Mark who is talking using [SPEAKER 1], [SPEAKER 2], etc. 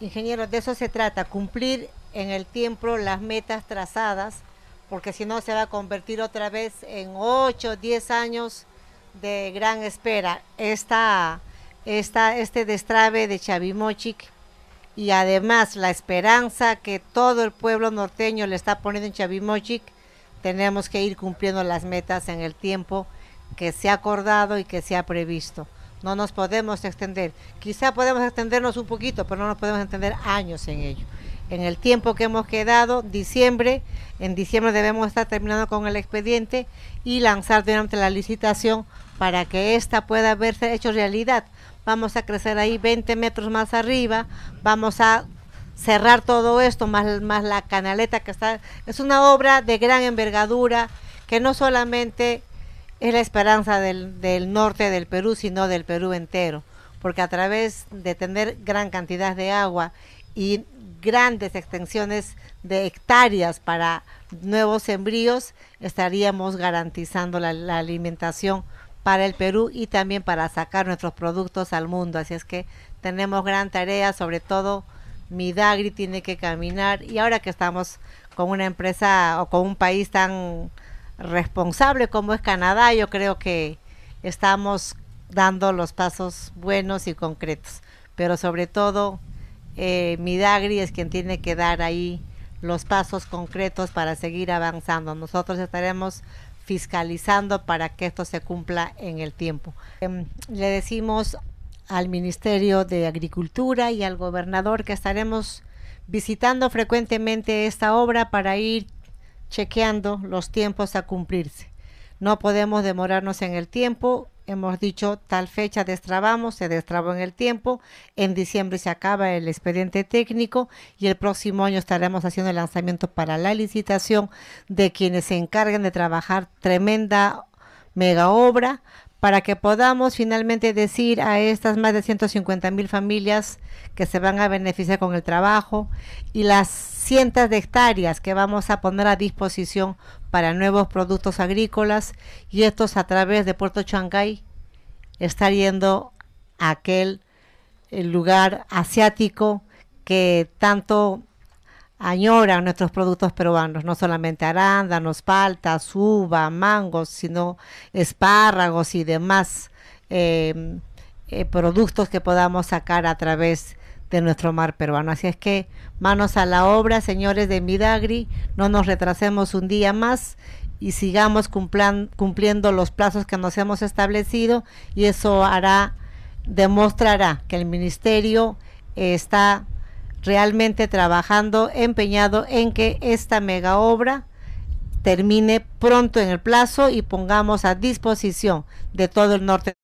[SPEAKER 1] Ingeniero, de eso se trata, cumplir en el tiempo las metas trazadas, porque si no se va a convertir otra vez en 8, 10 años de gran espera. Esta, esta, este destrave de Chavimochic y además la esperanza que todo el pueblo norteño le está poniendo en Chavimochic, tenemos que ir cumpliendo las metas en el tiempo que se ha acordado y que se ha previsto. No nos podemos extender. Quizá podemos extendernos un poquito, pero no nos podemos extender años en ello. En el tiempo que hemos quedado, diciembre, en diciembre debemos estar terminando con el expediente y lanzar durante la licitación para que ésta pueda verse hecho realidad. Vamos a crecer ahí 20 metros más arriba, vamos a cerrar todo esto, más, más la canaleta que está. Es una obra de gran envergadura que no solamente es la esperanza del, del norte del Perú, sino del Perú entero, porque a través de tener gran cantidad de agua y grandes extensiones de hectáreas para nuevos sembríos, estaríamos garantizando la, la, alimentación para el Perú y también para sacar nuestros productos al mundo. Así es que tenemos gran tarea, sobre todo Midagri tiene que caminar y ahora que estamos con una empresa o con un país tan responsable como es Canadá, yo creo que estamos dando los pasos buenos y concretos. Pero sobre todo, eh, Midagri es quien tiene que dar ahí los pasos concretos para seguir avanzando. Nosotros estaremos fiscalizando para que esto se cumpla en el tiempo. Eh, le decimos al Ministerio de Agricultura y al gobernador que estaremos visitando frecuentemente esta obra para ir chequeando los tiempos a cumplirse. No podemos demorarnos en el tiempo. Hemos dicho tal fecha destrabamos, se destrabó en el tiempo. En diciembre se acaba el expediente técnico y el próximo año estaremos haciendo el lanzamiento para la licitación de quienes se encarguen de trabajar tremenda mega obra para que podamos finalmente decir a estas más de 150 mil familias que se van a beneficiar con el trabajo y las cientos de hectáreas que vamos a poner a disposición para nuevos productos agrícolas. Y estos a través de Puerto Chancay estar yendo a aquel lugar asiático que tanto añoran nuestros productos peruanos, no solamente arándanos, paltas, uva, mangos, sino espárragos y demás eh, eh, productos que podamos sacar a través de nuestro mar peruano. Así es que manos a la obra, señores de Midagri, no nos retrasemos un día más y sigamos cumpliendo los plazos que nos hemos establecido y eso hará, demostrará que el ministerio está realmente trabajando, empeñado en que esta mega obra termine pronto en el plazo y pongamos a disposición de todo el norte.